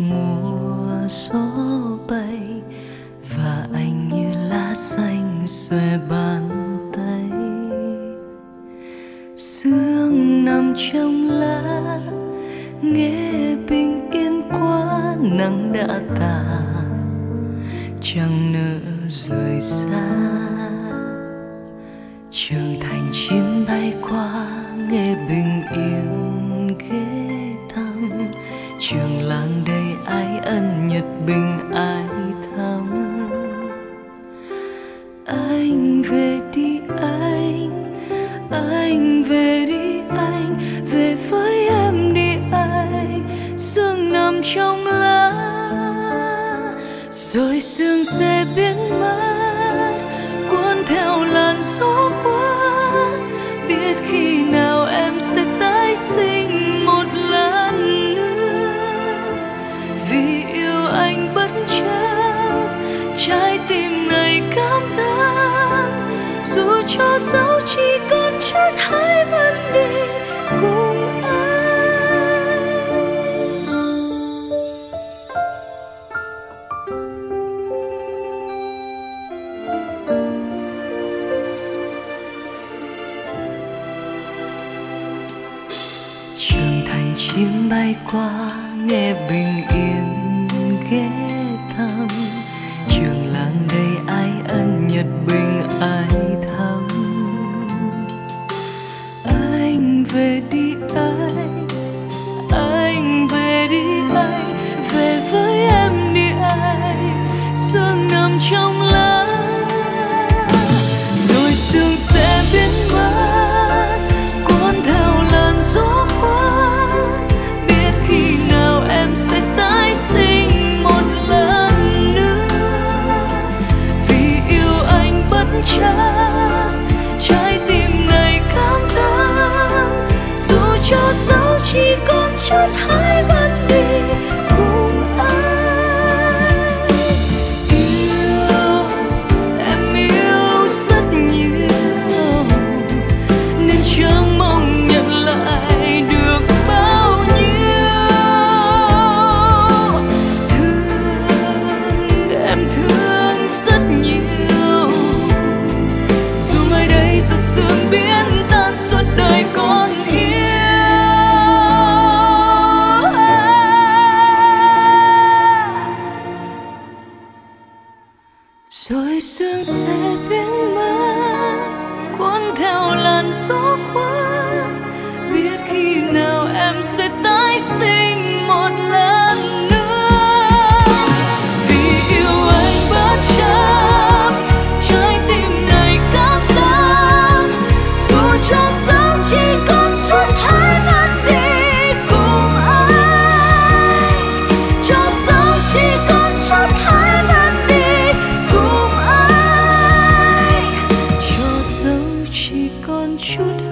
mùa gió bay và anh như lá xanh xòe bàn tay. Sương nằm trong lá, nghe bình yên quá, nắng đã tàn chẳng nỡ rời xa. Trường thành chim bay qua, nghe bình yên ghé thăm. Trường ai nhật bình ai thắng anh về đi anh anh về đi anh, về với em đi anh sương nằm trong lá, rồi sương sẽ biến mất cuốn theo làn gió qua. Cho dấu chỉ còn chút hai vẫn đi cùng anh trường thành chim bay qua, nghe bình yên ghé thăm. Trường làng đầy ai ân nhật bình chút hai gió qua biết khi nào em sẽ tái sinh? Chỉ còn